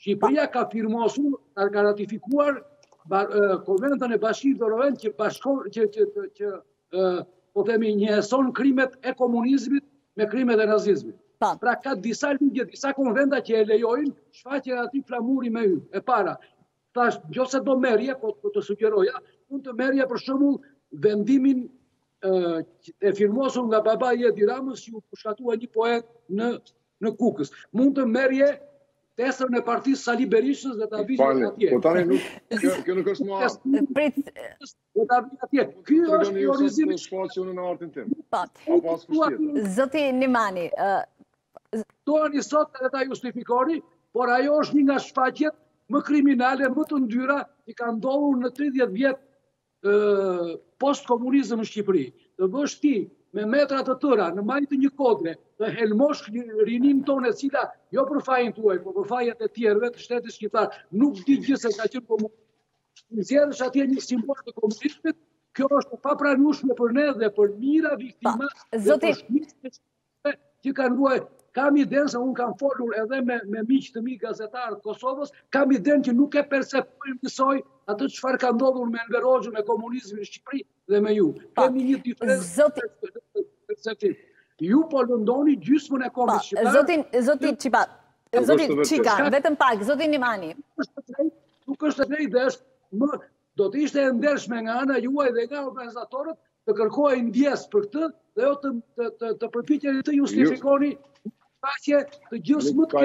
Shqipëria ka firmosur, ka ratifikuar konventën e Bashkimit Europian që bashkon, që, që, që, që po themi, njëhson krimet e komunizmit me krimet e nazizmit. Po. Pra ka disa ligje, disa konventa që e lejojnë shfaqjen e atij flamuri me ju, e para. Thashë, jo se do merrje, po, po të sugjeroja, mund të merrje për shembull vendimin e firmosur nga baba i Edi Ramës që u pushkatua një poet në, në Kukës. Mund të merrje teserën e partisë Sali Berishës dhe ta vije atje. Po tani nuk, kjo, kjo nuk është mua. Po ta vjen atje. Ky është priorizimi i shfaqur në artin tim. Po. Apo as kushtet. Zoti Nimani, ju doni sot edhe ta justifikoni, por ajo është një nga shfaqjet më kriminale, më të ndyra, që ka ndodhur në 30 vjet post-komunizëm në Shqipëri. Të bësh ti me metra të tëra në majë të një kodre, të helmosh rininë tonë e cila jo për fajin tuaj, por për fajin e të tjerëve të shtetit shqiptar, nuk di gjithë se ç'ka qenë komunizmi Të nxjerrësh atje një simbol të komunizmit, kjo është e papranueshme për ne dhe për mijëra viktima dhe për fëmijët që kanë vuajtur. Kam idenë se unë kam folur edhe me, me miq të mi gazetarë të Kosovës, kam idenë që nuk e perceptojmë njësoj atë çfarë ka ndodhur me Enver Hoxhën e komunizmin në Shqipëri, dhe me ju. Kemi një diferencë Zoti... perceptimi. Ju po lëndoni gjysmën e kombit shqiptar. Zoti, zoti Çipa, zoti Çika, vetëm pak, zoti Nimani. Nuk është e drejtë dhe është më do të ishte e ndershme nga ana juaj dhe nga organizatorët të kërkohej ndjesë për këtë dhe jo të të të, të përpiqeni të justifikoni paqe të gjithë më të